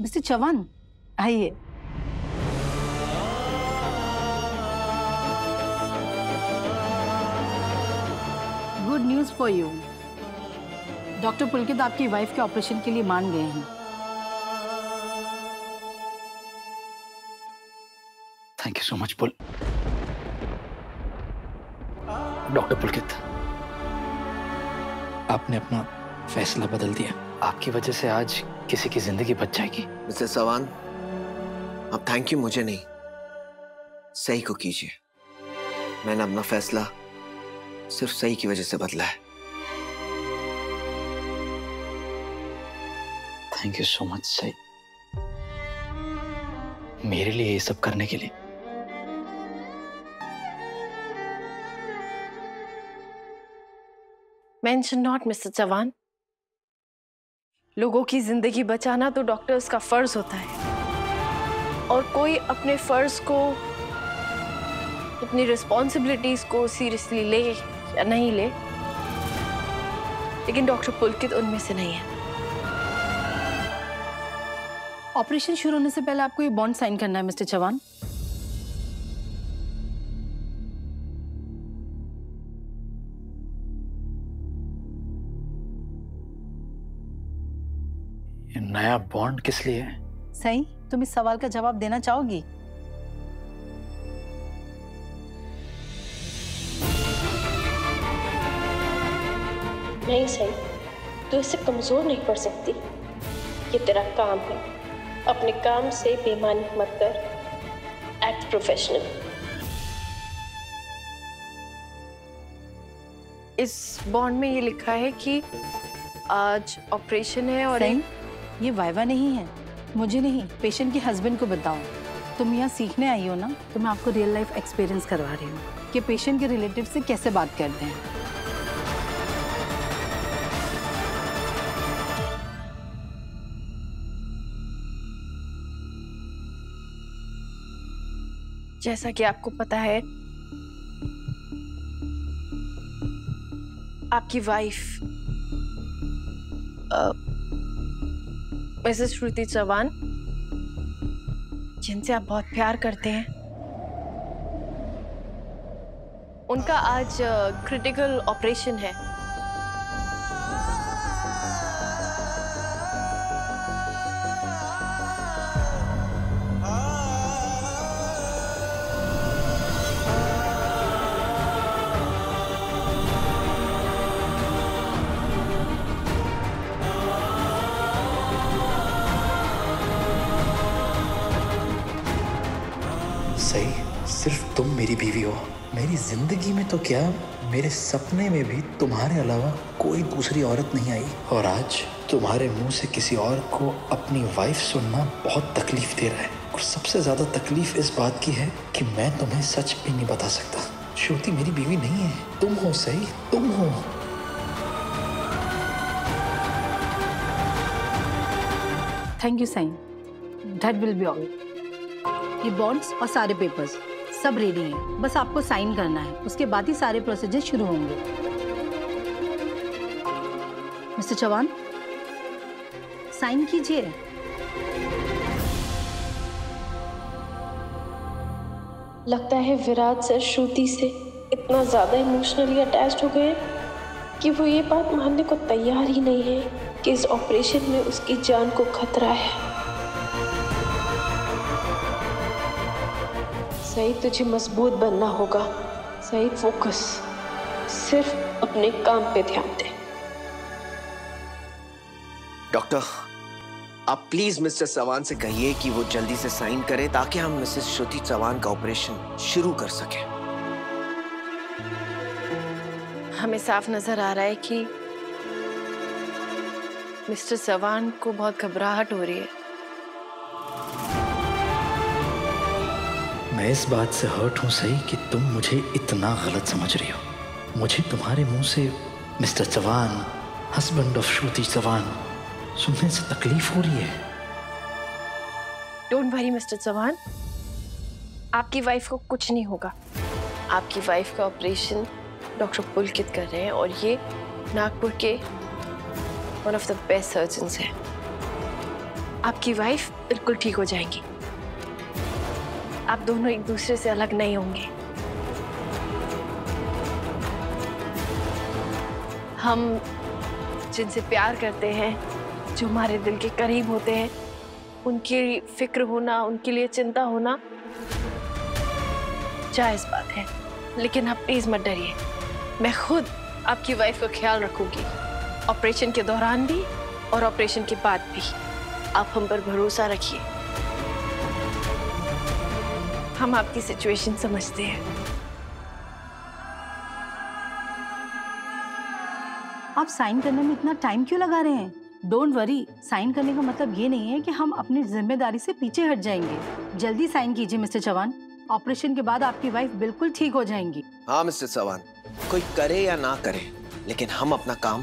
Mister Chauhan आइए। Good news for you doctor Pulkit आपकी wife के ऑपरेशन के लिए मान गए हैं। थैंक यू सो मच पुल डॉक्टर पुलकित आपने अपना फैसला बदल दिया। आपकी वजह से आज किसी की ज़िंदगी बच जाएगी। मिस्टर सवान अब थैंक यू मुझे नहीं। सही को कीजिए। मैंने अपना फैसला सिर्फ़ सही की वजह से बदला है। थैंक यू सो मच सही मेरे लिए ये सब करने के लिए। मेंशन नॉट मिस्टर चौहान लोगों की ज़िंदगी बचाना तो डॉक्टर्स का फ़र्ज़ होता है। और कोई अपने फ़र्ज़ को, अपनी रिस्पॉन्सिबिलिटीज को सीरियसली ले या नहीं ले, लेकिन डॉक्टर पुलकित उनमें से नहीं है। ऑपरेशन शुरू होने से पहले आपको ये बॉन्ड साइन करना है मिस्टर चौहान नया बॉन्ड किस लिए? सही तुम इस सवाल का जवाब देना चाहोगी? नहीं सही तू इससे कमज़ोर नहीं पड़ सकती। ये तेरा काम है अपने काम से बेईमानी मत कर। एक्ट प्रोफेशनल इस बॉन्ड में ये लिखा है कि आज ऑपरेशन है और सही। एक ये वाइवा नहीं है। मुझे नहीं पेशेंट के हस्बैंड को बताओ। तुम यहाँ सीखने आई हो ना? तो मैं आपको रियल लाइफ एक्सपीरियंस करवा रही हूँ कि पेशेंट के रिलेटिव से कैसे बात करते हैं। जैसा कि आपको पता है, आपकी वाइफ मिसेस श्रुति चौहान जिनसे आप बहुत प्यार करते हैं। उनका आज क्रिटिकल ऑपरेशन है। मेरी बीवी हो। मेरी ज़िंदगी में तो क्या, मेरे सपने में भी तुम्हारे अलावा कोई दूसरी औरत नहीं आई। और आज तुम्हारे मुँह से किसी और को अपनी वाइफ सुनना बहुत तकलीफ़ दे रहा है। और सबसे ज़्यादा तकलीफ़ इस बात की है कि मैं तुम्हें सच भी नहीं बता सकता। श्रुति, मेरी बीवी नहीं है। तुम हो सही, तुम हो। Thank you sign that will be all ये बॉन्ड्स और सारे पेपर्स सब रेडी है। बस आपको साइन करना है। उसके बाद ही सारे प्रोसीजर शुरू होंगे। मिस्टर चौहान साइन कीजिए। लगता है विराट सर श्रुति से इतना ज़्यादा इमोशनली अटैच्ड हो गए कि वो ये बात मानने को तैयार ही नहीं है कि इस ऑपरेशन में उसकी जान को खतरा है। सही तुझे मज़बूत बनना होगा। सही फोकस। सिर्फ़ अपने काम पे ध्यान दे। डॉक्टर आप प्लीज़ मिस्टर चौहान से कहिए कि वो जल्दी से साइन करें ताकि हम मिसेस श्रुति चौहान का ऑपरेशन शुरू कर सकें। हमें साफ़ नज़र आ रहा है कि मिस्टर चौहान को बहुत घबराहट हो रही है। मैं इस बात से हर्ट हूँ सही कि तुम मुझे इतना गलत समझ रही हो। मुझे तुम्हारे मुँह से mister Chavan husband of Shruti Chauhan सुनने से तकलीफ़ हो रही है। डोंट वरी मिस्टर चौहान आपकी वाइफ को कुछ नहीं होगा। आपकी वाइफ का ऑपरेशन डॉक्टर पुलकित कर रहे हैं और ये नागपुर के one of the best surgeons हैं। आपकी वाइफ बिल्कुल ठीक हो जाएँगी। आप दोनों एक दूसरे से अलग नहीं होंगे। हम जिनसे प्यार करते हैं, जो हमारे दिल के करीब होते हैं, उनकी फ़िक्र होना, उनके लिए चिंता होना, जायज़ बात है। लेकिन आप प्लीज़ मत डरिए। मैं खुद आपकी वाइफ का ख्याल रखूँगी। ऑपरेशन के दौरान भी और ऑपरेशन के बाद भी। आप हम पर भरोसा रखिए। हम आपकी सिचुएशन समझते हैं। आप साइन करने में इतना टाइम क्यों लगा रहे हैं? डोंट वरी साइन करने का मतलब ये नहीं है कि हम अपनी ज़िम्मेदारी से पीछे हट जाएँगे। जल्दी साइन कीजिए मिस्टर चौहान। ऑपरेशन के बाद आपकी वाइफ बिल्कुल ठीक हो जाएँगी। हाँ मिस्टर चौहान कोई करे या ना करे लेकिन हम अपना काम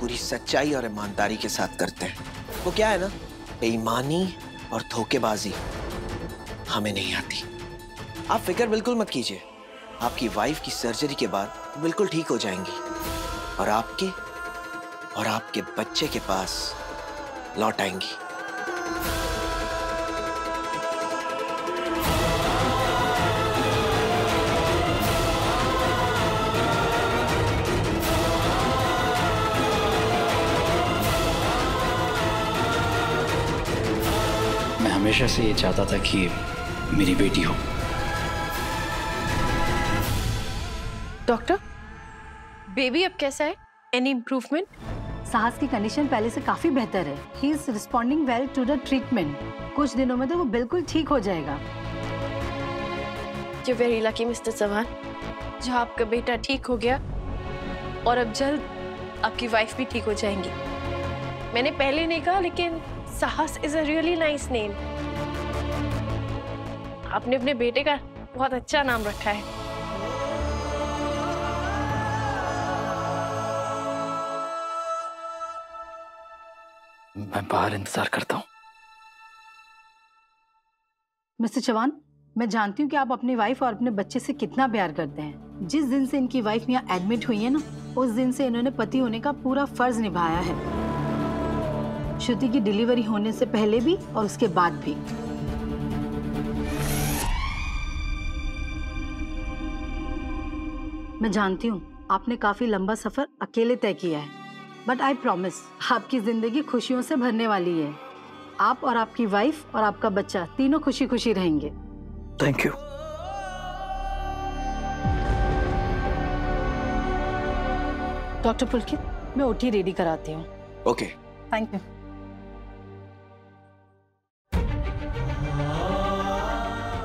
पूरी सच्चाई और ईमानदारी के साथ करते हैं। वो क्या है ना? बेईमानी और धोखेबाजी। हमें नहीं आती। आप फ़िक्र बिल्कुल मत कीजिए। आपकी वाइफ की सर्जरी के बाद बिल्कुल ठीक हो जाएँगी। और आपके और आपके बच्चे के पास लौट आएँगी। मैं हमेशा से ये चाहता था कि मेरी बेटी हो। डॉक्टर बेबी अब कैसा है? एनी इम्प्रूवमेंट साहस की कंडीशन पहले से काफ़ी बेहतर है। He is responding well to the treatment कुछ दिनों में तो वो बिल्कुल ठीक हो जाएगा। You very lucky mister Chauhan जो आपका बेटा ठीक हो गया और अब जल्द आपकी वाइफ भी ठीक हो जाएँगी। मैंने पहले नहीं कहा लेकिन Sahas is a really nice name आपने अपने बेटे का बहुत अच्छा नाम रखा है। मैं बाहर इंतज़ार करता हूँ। मिस्टर चौहान मैं जानती हूँ कि आप अपनी वाइफ और अपने बच्चे से कितना प्यार करते हैं। जिस दिन से इनकी वाइफ यहाँ एडमिट हुई है ना उस दिन से इन्होंने पति होने का पूरा फ़र्ज़ निभाया है। श्रुति की डिलीवरी होने से पहले भी और उसके बाद भी। मैं जानती हूँ आपने काफ़ी लंबा सफ़र अकेले तय किया है। बट आई प्रॉमिस आपकी ज़िंदगी खुशियों से भरने वाली है। आप और आपकी वाइफ और आपका बच्चा तीनों खुशी खुशी रहेंगे। थैंक यू डॉक्टर पुलकित मैं ओटी रेडी कराती हूँ। ओके थैंक यू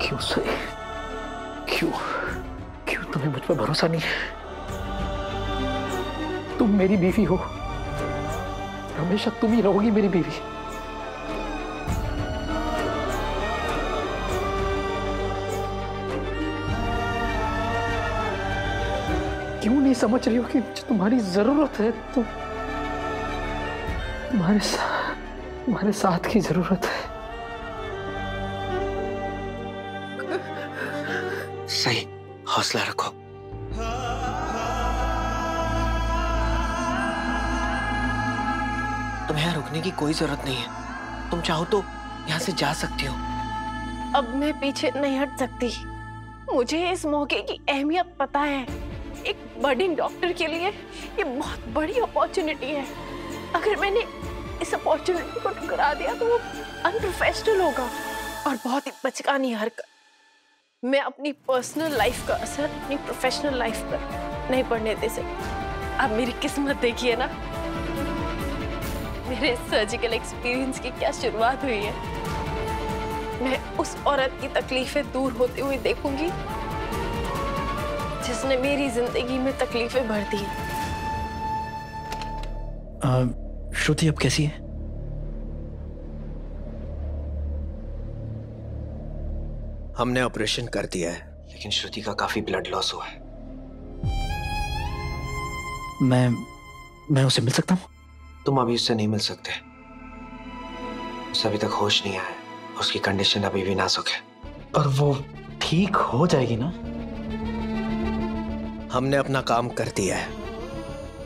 क्यों सही? क्यों क्यों? तुम्हें मुझ पर भरोसा नहीं। है तुम मेरी बीवी हो। हमेशा तुम ही रहोगी मेरी बीवी। क्यों नहीं समझ रही हो कि मुझे तुम्हारी ज़रूरत है? तुम तुम्हारे साथ तुम्हारे साथ की ज़रूरत है। सही। हौसला रखो तुम्हें यहाँ रुकने की कोई ज़रूरत नहीं है। तुम चाहो तो यहाँ से जा सकती हो। अब मैं पीछे नहीं हट सकती। मुझे इस मौके की अहमियत पता है। एक बर्डिंग डॉक्टर के लिए ये बहुत बड़ी अपॉर्चुनिटी है। अगर मैंने इस अपॉर्चुनिटी को ठुकरा दिया तो वो अनप्रोफेशनल होगा और बहुत ही बचकानी हरकत। मैं अपनी पर्सनल लाइफ का असर, अपनी प्रोफेशनल लाइफ पर नहीं पड़ने दे सकती आप मेरी किस्मत देखिए ना। मेरे सर्जिकल एक्सपीरियंस की क्या शुरुआत हुई है। मैं उस औरत की तकलीफें दूर होते हुए देखूँगी, जिसने मेरी ज़िंदगी में तकलीफें भर दी। श्रुति अब कैसी है? हमने ऑपरेशन कर दिया है। लेकिन श्रुति का काफ़ी ब्लड लॉस हुआ है। मैं मैं उसे मिल सकता हूँ? तुम अभी उससे नहीं मिल सकते। उसे अभी तक होश नहीं आया। उसकी कंडीशन अभी भी नाजुक है। पर वो ठीक हो जाएगी ना? हमने अपना काम कर दिया है।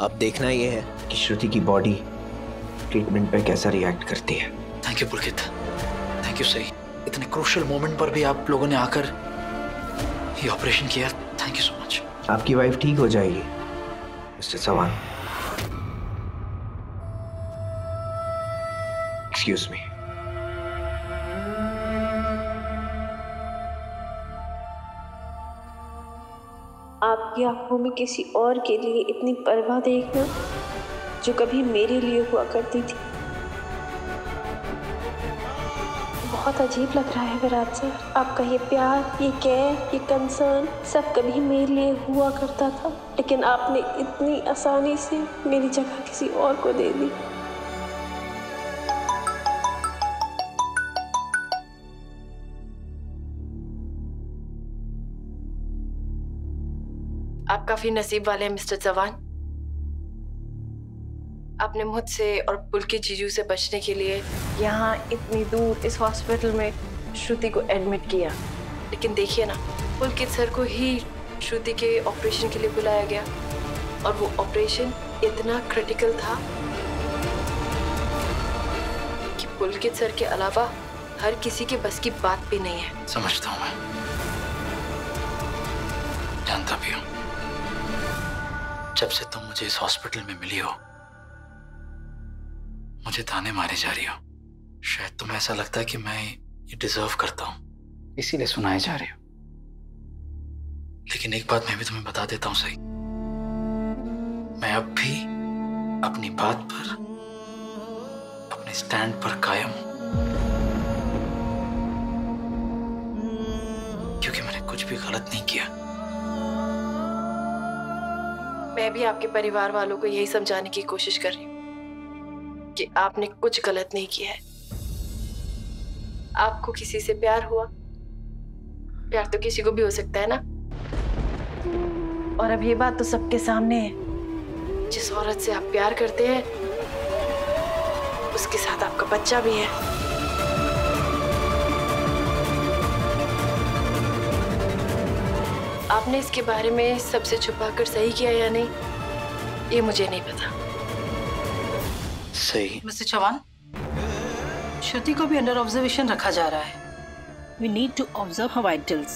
अब देखना यह है कि श्रुति की बॉडी ट्रीटमेंट पे कैसा रिएक्ट करती है। Thank you Pulkit thank you सही इतने क्रूशल मोमेंट पर भी आप लोगों ने आकर ये ऑपरेशन किया। थैंक यू सो मच आपकी वाइफ ठीक हो जाएगी मिस्टर चौहान एक्सक्यूज मी आपकी आँखों में किसी और के लिए इतनी परवाह देखना जो कभी मेरे लिए हुआ करती थी। बहुत अजीब लग रहा है विराट सर आपका ये प्यार, ये केयर ये कंसर्न, सब कभी मेरे लिए हुआ करता था। लेकिन आपने इतनी आसानी से मेरी जगह किसी और को दे दी। आप काफ़ी नसीब वाले हैं, मिस्टर जवान। आपने मुझसे और पुलकित जीजू से बचने के लिए यहाँ इतनी दूर इस हॉस्पिटल में श्रुति को एडमिट किया। लेकिन देखिए ना पुलकित सर को ही श्रुति के ऑपरेशन के लिए बुलाया गया और वो ऑपरेशन इतना क्रिटिकल था कि पुलकित सर के अलावा हर किसी के बस की बात भी नहीं है। समझता हूँ मैं। जानता भी हूँ। जब से तुम मुझे इस हॉस्पिटल में मिली हो मुझे ताने मारे जा रही हो। शायद तुम्हें ऐसा लगता है कि मैं ये डिजर्व करता हूँ। इसीलिए सुनाए जा रही हो। लेकिन एक बात मैं भी तुम्हें बता देता हूँ, सही। मैं अब भी अपनी बात पर, अपने स्टैंड पर कायम हूँ। क्योंकि मैंने कुछ भी गलत नहीं किया। मैं भी आपके परिवार वालों को यही समझाने की कोशिश कर रही हूँ। कि आपने कुछ गलत नहीं किया है। आपको किसी से प्यार हुआ? प्यार तो किसी को भी हो सकता है ना? और अब ये बात तो सबके सामने है। जिस औरत से आप प्यार करते हैं उसके साथ आपका बच्चा भी है। आपने इसके बारे में सबसे छुपाकर सही किया या नहीं ये मुझे नहीं पता। सही। मिस्टर चौहान, श्रुति को भी अंडर ऑब्जर्वेशन रखा जा रहा है। We need to observe her vitals